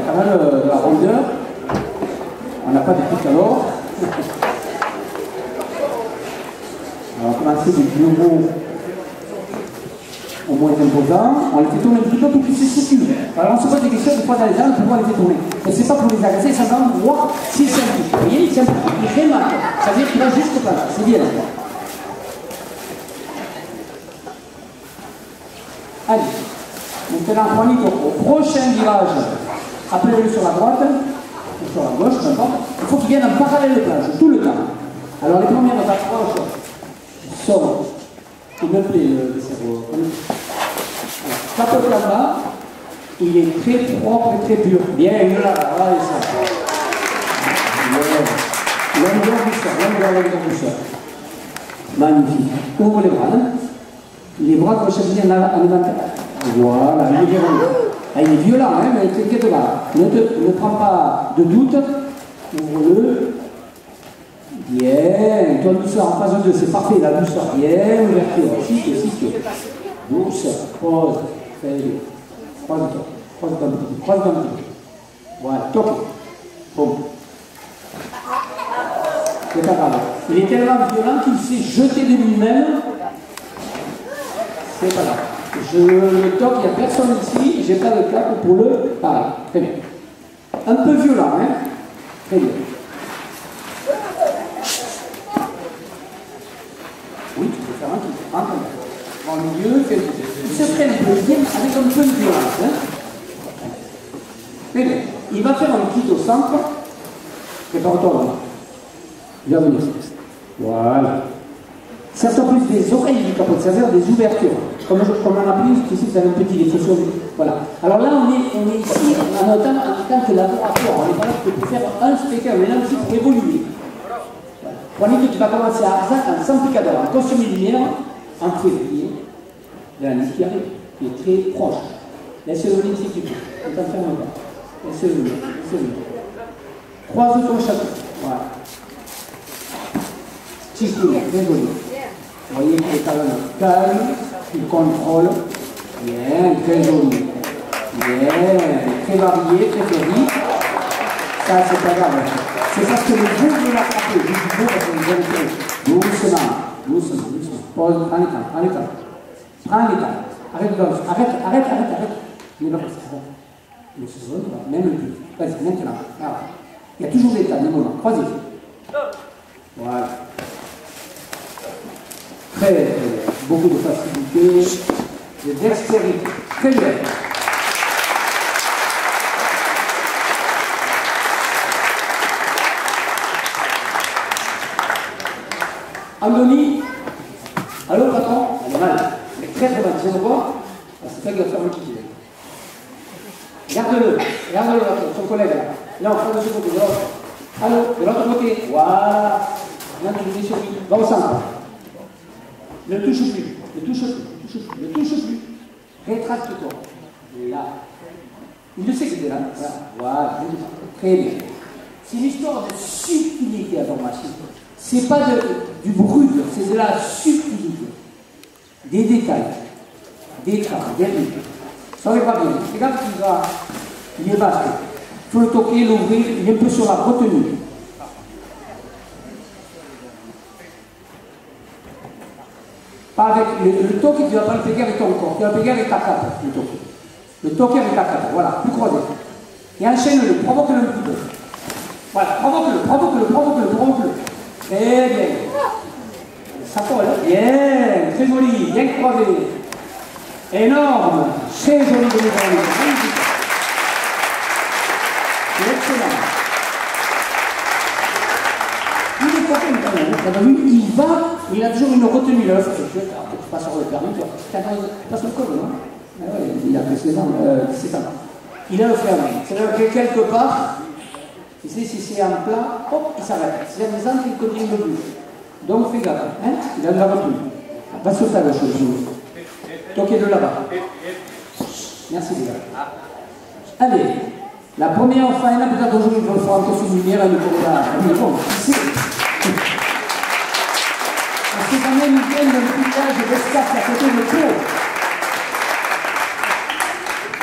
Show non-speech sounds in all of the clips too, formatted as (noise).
a quand même euh, de la rondeur. On n'a pas de pic alors. On va commencer du haut au moins imposant. On les fait tourner un petit peu pour qu'ils se situent. Alors on se pose des questions des fois dans les arbres, pourquoi on les fait tourner Mais c'est pas pour les agacer, ça va voir s'ils s'impliquent. Vous voyez, ils s'impliquent. Remarquent. Ça veut dire qu'il va jusque pas. C'est bien. Allez. Maintenant, Juanito, au prochain virage, appelez-le sur la droite, ou sur la gauche, peu importe. Il faut qu'il vienne en parallèle de plage, tout le temps. Alors les premières approches sont, il me plaît le, le cerveau. Tapote là-bas, il est très propre et très pur. Bien, là, voilà, ça. Longueur sol, longueur, longueur sol. Magnifique. Ouvre les bras. Hein. Les bras comme je disais en avant. Voilà, il est violent. Ah, il est violent, hein, mais t'inquiète pas. Ne, prends pas de doute. Ouvre-le. Bien. Toi, douceur en phase 2, c'est parfait. La douceur. Bien. Ouverture. Douceur. Pause. Très bien. Croise-toi. Croise-toi. Croise-toi. Voilà. Top. C'est pas grave. Il est tellement violent qu'il s'est jeté de lui-même. C'est pas grave. Je le toque, il n'y a personne ici, j'ai pas de cap pour le. Pareil, très bien. Un peu violent, hein Très bien. Oui, tu peux faire un truc. En, en milieu, fais Il se freine un peu, avec un peu de violence. Hein très bien. Il va faire un kit au centre. Prépare-toi là. Il va venir. Voilà. Certains plus des oreilles du capot de serveur, des ouvertures. Comme, comme on a plus, ici, avez un petit, chaussures. Voilà. Alors là, on est, on est ici en, tant, en tant que laboratoire. On n'est pas là pour faire un spectacle, on est là aussi pour évoluer. Voilà. Est que tu vas commencer à Arzac en sans picador, en costume lumière, en février de l'année qui arrive, qui est très proche. Laisse-le venir si tu peux. Ne t'enferme pas. Laisse-le venir. Venir. Croise ton chapeau. Voilà. Chico, bien joli. Vous voyez qu'il est calme, calme, il contrôle. Bien, très joli. Bien, très varié, très fleuri. Ça, c'est pas grave. C'est parce que le bout de la frappe, du bout, parce que vous fait doucement, doucement, doucement. Pause, prends le temps, prends le temps. Prends le temps. Arrête, arrête, arrête, arrête, arrête. Ne pas passer, arrête. Une seconde, même le plus. Vas-y, maintenant. Voilà. Il y a toujours des tas, des moments. Croisez. Voilà. Très, très. Beaucoup de facilité, de dextérité. Très bien. Andoni Allô, patron? Elle est mal. Elle est très très mal. Tu sais pourquoi Parce que c'est ça qui va faire le kiki. Regarde-le. Regarde-le, son collègue là. Là, on prend de ce côté. Allô, de l'autre côté. Voilà. Là, tu dis sur lui. Va au. Ne touche plus, ne touche plus, ne touche plus, ne touche plus. Rétracte-toi. Là. Il le sait que c'est là. Voilà. voilà. Très bien. C'est une histoire de subtilité à formation. C'est pas de, du brut, c'est de la subtilité. Des détails. Des traces, des rythmes. Ça va pas bien. Regarde qu'il va. Il est vaste. Il faut le toquer, l'ouvrir, il est un sur la retenue. Pas avec le, le toque, tu vas pas le péguer avec ton corps, tu vas le péguer avec ta cape, le toque. Le toque avec ta cape, voilà, plus croisé. Et enchaîne-le, provoque-le un petit peu. Voilà, provoque-le, provoque-le, provoque-le, provoque-le. Très bien. Ça colle, hein bien, très joli, bien croisé. Énorme, très joli de magnifique. C'est excellent. Il est coquin quand même, vous avez vu, il va, il a toujours une retenue, là, je pas sur le permis, tu vois. Pas sur le col, non ah Il a que 16 ans, euh, 17 ans. Il a le fermé. C'est-à-dire que quelque part, tu sais, si c'est en plat, hop, il s'arrête. Si il y a des angles, il continue de plus. Donc fais gaffe, hein il a de la retenue. Pas sur ta gauche, je es de là-bas. Merci les gars. Allez, la première faena, peut-être aujourd'hui, il va faire un peu sous lumière, elle est là. Mais bon, quand même, ils viennent d'un village d'Escape à côté de.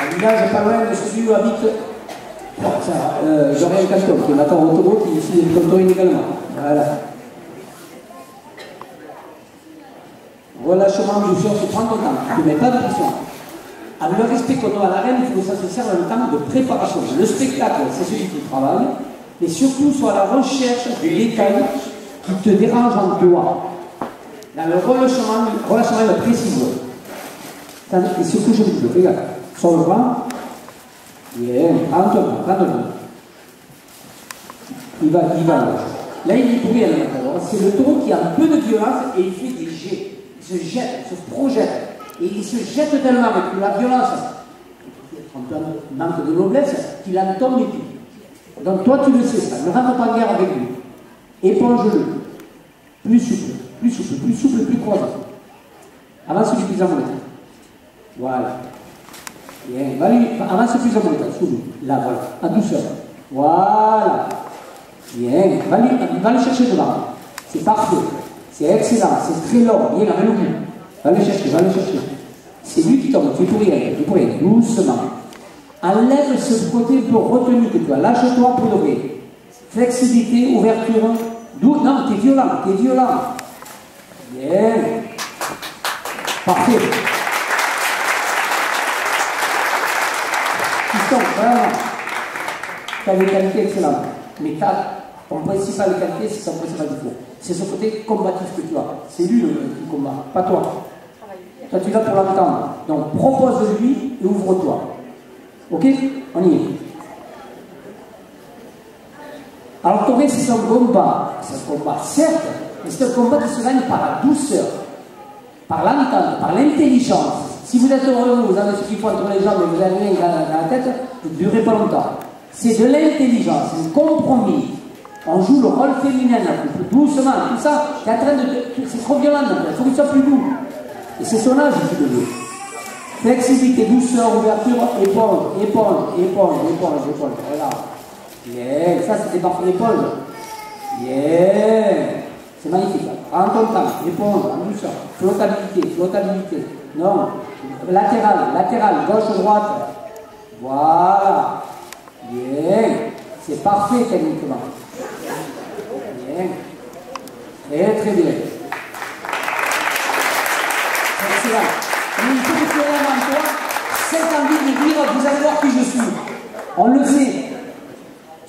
Un village pas loin de celui où habite euh, Dorian Caston, qui est l'accord autoroute, qui ici le contourine également. Voilà. Relâchement du sur, prends ton temps, tu ne mets pas de pression. Avec le respect qu'on doit à la reine, il faut que ça se serve un temps de préparation. Le spectacle, c'est celui qui travaille, mais surtout soit la recherche du détail qui te dérange en toi. Dans le relâchement, la précision. Surtout, je vous le regarde. Sur le bras, temps, prends ton temps. Il va, il va. Là, il est pour rien, C'est le taureau qui a un peu de violence et il fait des jets. Il se jette, il se projette. Et il se jette tellement avec la violence, un manque de noblesse, qu'il en tombe les pieds. Donc toi, tu le sais ça. Ne rentre pas en guerre avec lui. Éponge-le. Plus souple, plus souple, plus souple, plus croisé. Avance en Voilà. Bien. avance plus en montagne. Là, voilà. En douceur. Voilà. Bien. Va, lui, va le chercher devant. C'est parfait. C'est excellent. C'est très long. Bien, amène le bout. Va le chercher, va le chercher. C'est lui qui tombe. Tu peux rien. Tu peux rien. Doucement. Enlève ce côté pour retenu que tu as. Lâche-toi pour de vrai. Flexibilité, ouverture. D'où Non, t'es violent. T'es violent. Bien. Parfait. Sens vraiment. Tu as des qualités excellentes. Mais ton principal qualité, c'est son principal défaut. C'est ce côté combatif que tu as. C'est lui le, qui combat, pas toi. Toi, tu vas pour l'entendre. Donc, propose-lui et ouvre-toi. Ok? On y est. Alors, ton c'est un combat. C'est un combat, certes, c'est un combat qui se gagne par la douceur, par l'entente, par l'intelligence. Si vous êtes heureux, vous avez ce qu'il faut entre les jambes et vous avez rien dans, la tête, vous ne durez pas longtemps. C'est de l'intelligence, c'est un compromis. On joue le rôle féminin, doucement, tout ça. de. C'est trop violent, il faut qu'il soit plus doux. Et c'est son âge qui le veut. Flexibilité, douceur, ouverture, éponge, éponge, éponge, éponge, éponge. Voilà. Bien. Ça, c'était parfait éponge. Bien. C'est magnifique. En ton temps, éponge, en douceur. Flottabilité, flottabilité. Non. Latéral, latéral, gauche, droite. Voilà. Bien. C'est parfait techniquement. Bien. Très, très bien. Excellent. Tu aies en toi cette envie de dire vous allez voir qui je suis. On le fait.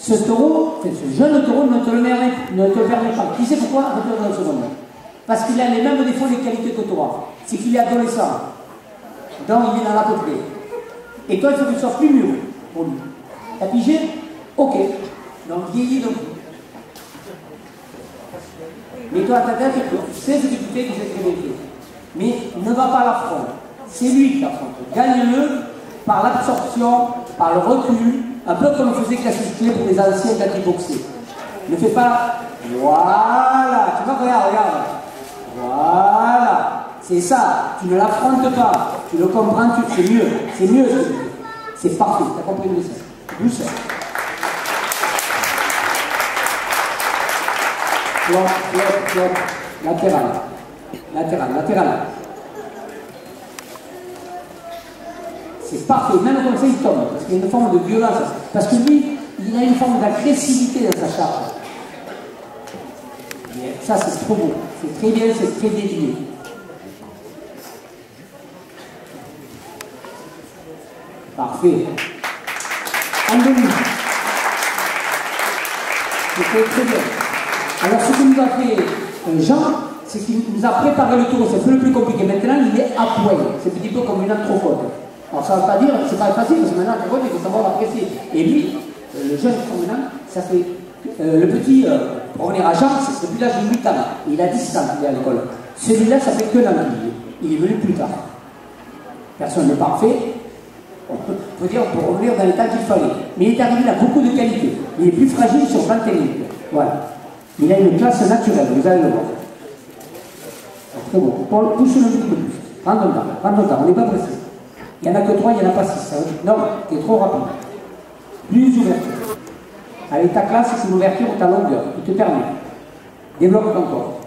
Ce taureau, ce jeune taureau ne te le permet, ne te pas. Qui sait pourquoi? Dans. Parce qu'il a les mêmes défauts et qualités que toi. C'est qu'il est adolescent. Donc il est dans la peuplée. Et toi, il faut que tu sois plus mûr pour lui. T'as pigé? Ok. Donc vieillis donc. Mais toi, ta tête, tu sais ce que tu fais, tu sais ce que tu fais mais ne va pas à l'affront. C'est lui qui affronte. Gagne-le par l'absorption, par le recul, un peu comme faisait classifier pour les anciens ils boxaient. Ne fais pas voilà, tu vois, regarde, regarde. Voilà, c'est ça. Tu ne l'affrontes pas, tu le comprends, c'est mieux, c'est mieux. C'est parfait, tu as compris le message? Douceur. Flop, flop, flop, latéral. Latéral, latéral. C'est parfait. Même comme ça, il tombe. Parce qu'il y a une forme de violence. Parce que lui, il a une forme d'agressivité dans sa charge. ça, c'est trop beau. C'est très bien, c'est très dédié. Parfait. Demi. C'est très bien. Alors, ce que nous a fait euh, Jean, c'est qu'il nous a préparé le tour, c'est le plus compliqué. Maintenant, il est à point. C'est un petit peu comme une anthrophone. Alors ça ne veut pas dire, c'est pas facile, parce que maintenant, il faut savoir l'apprécier. Et lui, euh, le jeune promenade, ça fait. Euh, le petit, euh, revenir à Jean, c'est depuis l'âge de 8 ans. Il a 10 ans, il est à l'école. Celui-là, ça fait que l'an Il est venu plus tard. Personne n'est parfait. On peut, dire, on peut revenir dans l'état qu'il fallait. Mais il est arrivé, il a beaucoup de qualités. Il est plus fragile sur 20 techniques. Voilà. Il a une classe naturelle, vous allez le voir. C'est bon. Pousse-le un petit peu plus. Prends temps. Prends temps. On n'est pas pressé. Il n'y en a que trois, il n'y en a pas six. Non, tu es trop rapide. Plus ouverture. Allez, ta classe, c'est une ouverture ta longueur. Il te permet. Développe ton corps.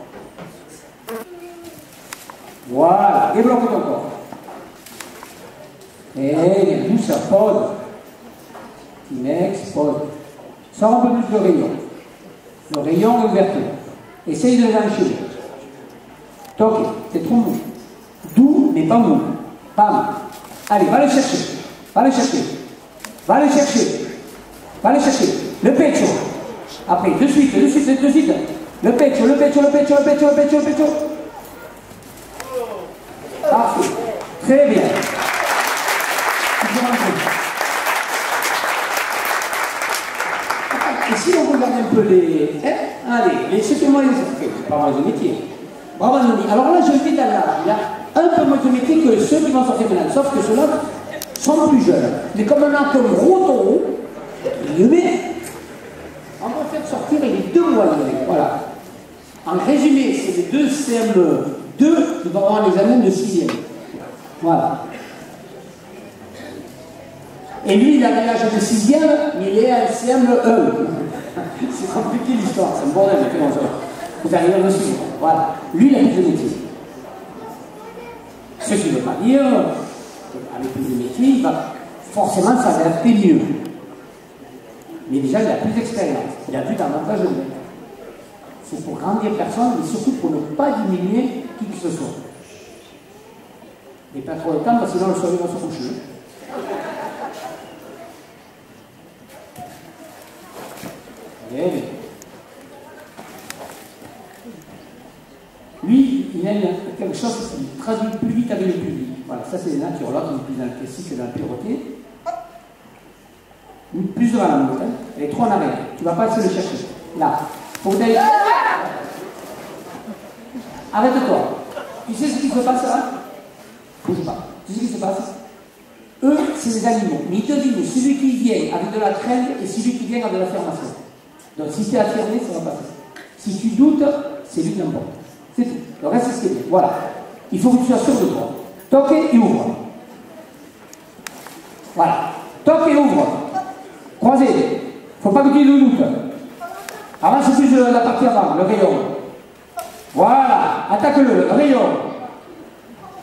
Voilà. Développe ton corps. Et bien, ça pose. Timex, pose. Sors un peu plus le rayon. Le rayon et l'ouverture. Essaye de les enchaîner. Toque, c'est trop mou. Doux, mais pas mou. Pam. Allez, va le chercher. Va le chercher. Va le chercher. Va le chercher. Le pecho. Après, de suite, de suite, de suite. Le pecho, le pecho, le pecho, le pecho, le pecho, le pecho. Parfait. Très bien. Et si on regarde un peu les. Hein Allez, les moi les c'est pas mal de métier. Bravo. Alors là, je vais dans l'âge. Un peu métier que ceux qui vont sortir maintenant. Sauf que ceux-là sont plus jeunes. Mais comme on a comme il met. On va faire sortir les deux moyens. Voilà. En résumé, c'est les deux CM2 qui vont avoir l'examen de 6e. Voilà. Et lui, il a l'âge de 6e, mais il est à CM1. (laughs) c'est compliqué l'histoire, c'est un bordel, mais comment Vous arrivez à le suivre. Voilà. Lui, il a plus de métier. Ce qui ne veut pas dire qu'avec de métier, il va forcément mieux. Mais déjà, il a plus d'expérience. Il a plus d'avantages C'est pour grandir personne, mais surtout pour ne pas diminuer qui que ce soit. Et pas trop de temps, parce que sinon le soleil va se coucher. Il a quelque chose qui traduit plus vite avec le public. Voilà, ça c'est les est plus dans le classique que dans le pureté. Plus devant la montre, hein. Elle est trop en arrière. Tu ne vas pas de le chercher. Là. Faut d'aller. Arrête-toi. Tu sais ce qui se passe là? Bouge pas. Tu sais ce qui se passe? Eux, c'est des animaux. Mais ils te disent, celui qui vient avec de la traîne et celui qui vient avec de l'affirmation. Donc si tu es affirmé, ça va passer. Si tu doutes, c'est lui qui l'emporte. C'est tout. Le reste, c'est ce qui est bien. Voilà. Il faut que tu sois sûr de toi. Toque et ouvre. Voilà. Toque et ouvre. Ne faut pas que tu aies de doute. Avance plus la partie avant, le rayon. Voilà. Attaque-le, le rayon.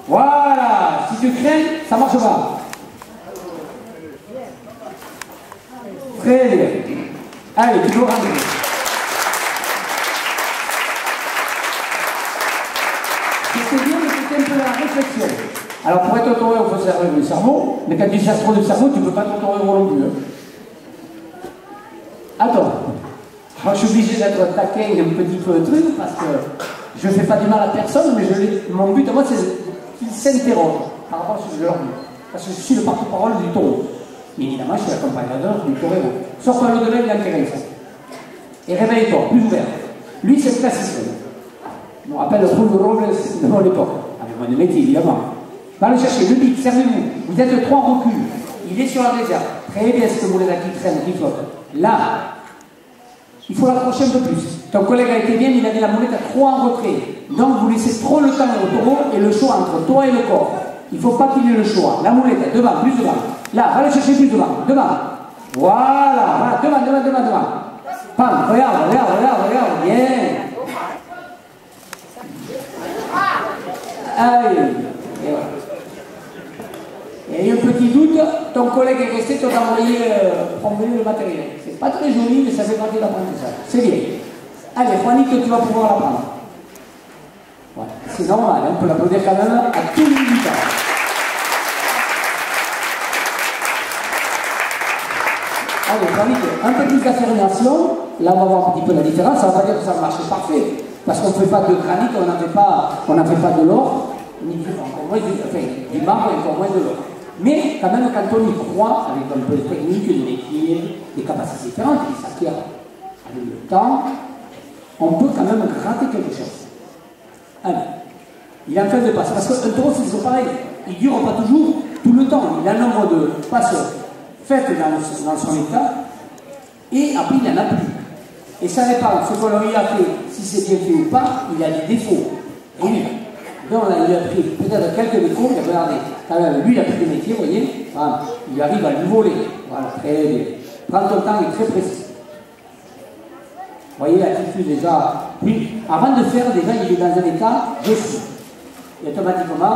Voilà. Si tu crains, ça marche pas. Très bien. Allez, toujours rendre. C'est bien de c'était un peu la réflexion. Alors pour être le cerveau, mais quand tu trop le cerveau, tu ne peux pas t'autorer non plus. Hein. Attends. je suis obligé d'être taquin un petit peu truc parce que je ne fais pas du mal à personne, mais mon but, moi, c'est qu'il s'interroge par rapport à ce que je leur dis. Parce que je suis le porte-parole du taureau. Évidemment, je suis l'accompagnateur du torero. Sors pas le domaine, il intéresse. Et réveille-toi, plus ouvert. Lui, c'est le classique. Je me rappelle le trou de Robles de mon époque. Avec mon métier, évidemment. Va le chercher, le dit, servez-vous. Vous êtes trois en recul. Il est sur la réserve. Très bien ce que vous voulez là qui traîne, qui flotte. Là, il faut l'accrocher un peu plus. Ton collègue a été bien, il avait la monnaie à trois en retrait. Donc vous laissez trop le temps au taureau et le choix entre toi et le corps. Il ne faut pas qu'il ait le choix. La monnaie, devant, plus devant. Là, va le chercher plus devant, devant. Voilà, voilà, devant, devant, devant. Pam, regarde, regarde, regarde, regarde, bien. Allez, et voilà. Et un petit doute, ton collègue est resté, tu as envoyé euh, prendre le matériel. C'est pas très joli, mais ça fait partie de l'apprentissage. C'est bien. Allez, Juanique, tu vas pouvoir l'apprendre. Voilà. C'est normal, hein, on peut l'applaudir quand même à tous les militants. Allez, un peu plus d'affirmation, là on va voir un petit peu la différence, ça ne va pas dire que ça marche parfait, parce qu'on ne fait pas de granit, on n'en fait fait pas de l'or, ni enfin, du marbre et encore moins de l'or. Mais quand même, quand on y croit, avec un peu de technique, de métier, des capacités différentes qui s'acquièrent avec le temps, on peut quand même gratter quelque chose. Allez, il est en de passer, parce qu'un taureau c'est pareil, il ne dure pas toujours tout le temps, il a nombre de passes faites dans, son état, et après il n'y en a plus. Et ça dépend, ce qu'on lui a fait, si c'est bien fait ou pas, il a des défauts. Donc là, il a pris peut-être quelques défauts, mais regardez, quand même, lui il a pris des métiers, vous voyez, il arrive à lui voler. Voilà, très bien. Prends ton temps, il est très précis. Vous voyez l'attitude déjà. Avant de faire, déjà, il est dans un état de Et automatiquement,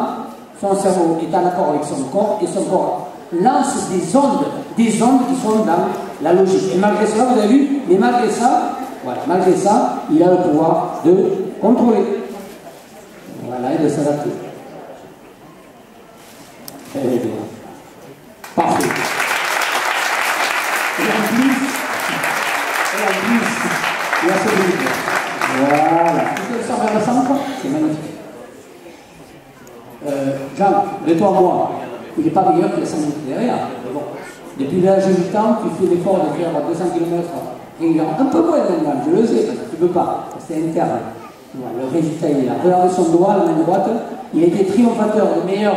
son cerveau est en accord avec son corps et son corps lance des ondes, des ondes qui sont dans la logique. Et malgré cela, vous avez vu, mais malgré ça, malgré ça, il a le pouvoir de contrôler. Voilà, et de s'adapter. Très bien. Parfait. Et en plus, et en plus, il y a ce Voilà. Vous pouvez faire vers le centre C'est magnifique. Euh, Jean, de toi à moi, il n'est pas meilleur que les 5 minutes derrière. Mais bon, depuis l'âge du temps, tu fais l'effort de faire 200 km régulièrement. Un peu moins d'un je le sais, parce que tu ne peux pas. C'est interne. Le résultat est là. Regardez son doigt, la main droite. Il été triomphateur, le meilleur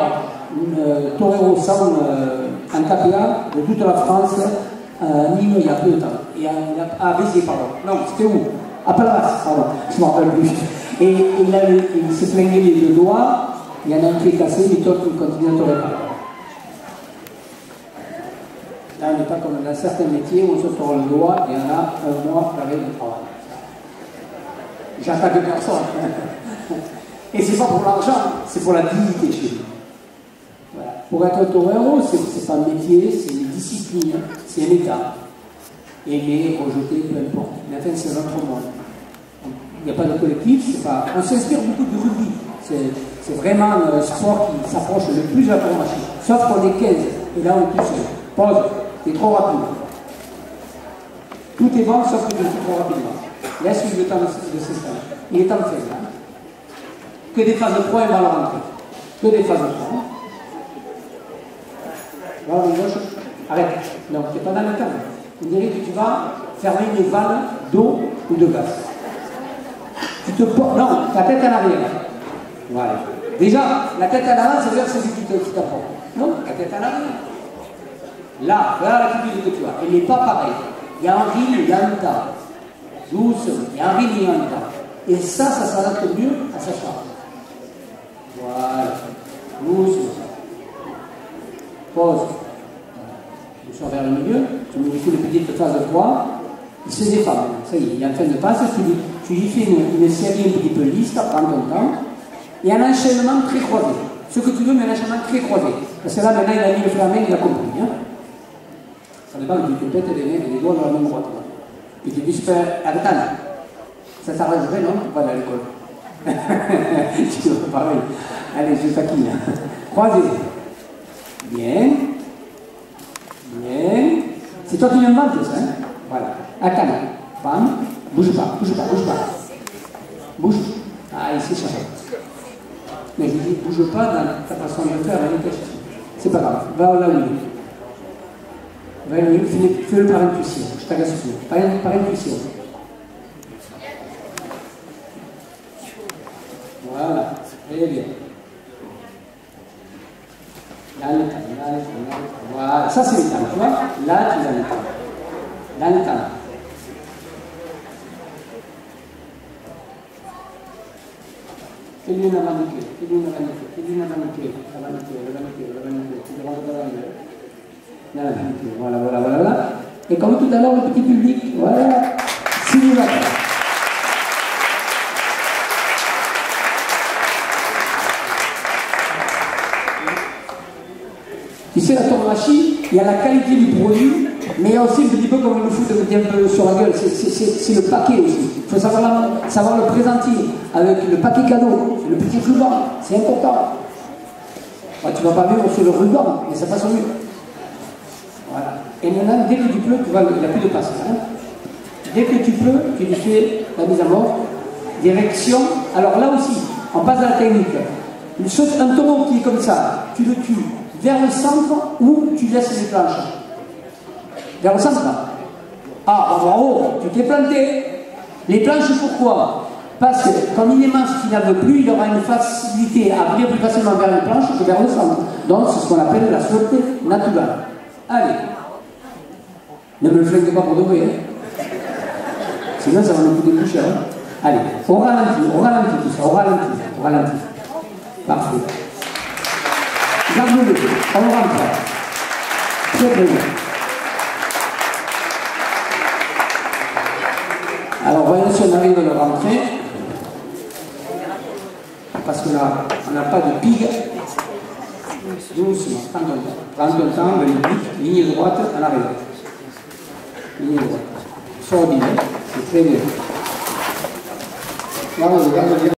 euh, torero sans euh, en KPA de toute la France euh, à Nîmes il y a peu de temps. Et à, à pardon. Non, c'était où? À Palmas, pardon. (laughs) Je m'en rappelle plus. Et, il, a, il s'est plaigné les deux doigts. Il y en a un qui est cassé, mais d'autres qui continuent à torérer. Là, on n'est pas comme dans certains métiers où on se tord le doigt et on a un mois d'arrêt de travail. J'attaque personne. et c'est pas pour l'argent, c'est pour la dignité chez nous. Pour être un torero, c'est pas un métier, c'est une discipline, c'est un état. Aimer, rejeter, peu importe. Mais enfin, c'est notre monde. Il n'y a pas de collectif, pas... on s'inspire beaucoup du rugby. C'est vraiment un sport qui s'approche le plus de la machine. Sauf qu'on est 15, et là on est. Pause, c'est trop rapide. Tout est bon, sauf que c'est trop rapidement. Laisse-lui le temps de, s'installer. Il est temps de faire. Hein. Que des phases de 3, il va le rentrer. Que des phases de 3. Voilà, gauche. Arrête. Non, tu n'es pas dans le temps. On dirait que tu vas fermer les vannes d'eau ou de gaz. Tu te portes. Non, ta tête en arrière. Voilà. Déjà, la tête en avant, c'est-à-dire celui qui t'apprend. Non, la tête en arrière. Là, voilà l'attitude que tu as. Elle n'est pas pareille. Il y a un rythme, il y a un temps. Doucement, a un temps. Et ça, ça s'adapte mieux à sa charge. Voilà. Doucement. Pause. Je sors vers le milieu. Tu modifies le petit phase de 3. Il se défend. Ça y est, il est en train de passer. Tu lui, fais une, une série un petit peu lisse, prends ton temps. Et un enchaînement très croisé. Ce que tu veux, mais un enchaînement très croisé. Parce que là, maintenant, il a mis le flamé, il a compris. Hein ça dépend, tu te pètes les, les doigts dans la même droite. Super, attends, ça s'arrangerait, non? Pour aller à l'école. (laughs) tu veux pareil. Allez, je taquine. Croisé. Bien. Bien. C'est toi qui l'inventes, ça. Hein? Voilà. Attends. Bam. Bouge pas, bouge pas, bouge pas. Bouge. Ah, il s'échappe. Mais je dis, bouge pas dans ta façon de faire, c'est pas grave. Va là où il est. Fais-le par intuition. Je t'agace. Par, par intuition. Voilà. Très bien. Là, là, là. Voilà. Ça, c'est temps, tu vois. Là, tu as temps. Là. Fais-lui une. Fais-lui voilà, voilà, voilà. Et comme tout à l'heure, le petit public, voilà, si vous Tu sais, la tourmachie, il y a la qualité du produit, mais il y a aussi un petit peu comme le foot de un peu sur la gueule, c'est le paquet aussi. Il faut savoir, le présenter avec le paquet cadeau, le petit ruban, c'est important. tu ne vas pas on sur le ruban, mais ça passe au mieux. Et maintenant, dès que tu peux, tu vois, il n'y a plus de passage. Hein. Dès que tu peux, tu lui fais la mise à mort. Direction. Alors là aussi, on passe à la technique. Un taureau qui est comme ça, tu le tues vers le centre ou tu laisses les planches Vers le centre Ah, bravo, tu t'es planté. Les planches, pourquoi? Parce que comme il est mince, qui n'en veut plus, il aura une facilité à venir plus facilement vers les planches que vers le centre. Donc, c'est ce qu'on appelle la sûreté naturelle. Allez. Ne me le flinguez pas pour de vrai. Hein. Sinon, ça va nous coûter plus cher. Hein. Allez, on ralentit, on ralentit tout ça, on ralentit, on ralentit. Parfait. Garde-le, on rentre. Très bien. Alors, voyons si on arrive à le rentrer. Parce qu'on n'a pas de pig. Doucement, prends ton temps. Prends ligne droite en arrière. Ligne droite. C'est très bien.